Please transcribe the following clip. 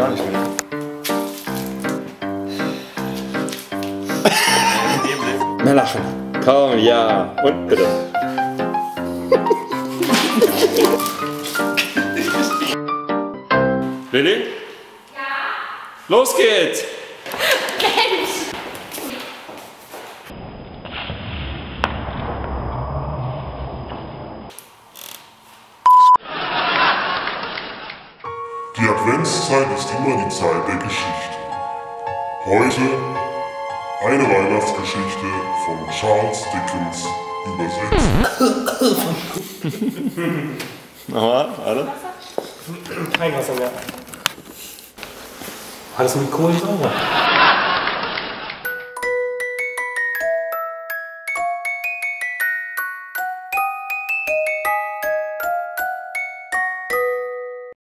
gar nicht mehr. Mehr lachen. Komm, ja. Und bitte. Lilly? Ja? Los geht's! Die Adventszeit ist immer die Zeit der Geschichte. Heute eine Weihnachtsgeschichte von Charles Dickens übersetzt. Nochmal, warte. Kein Wasser mehr. Das mit Kohle sauber?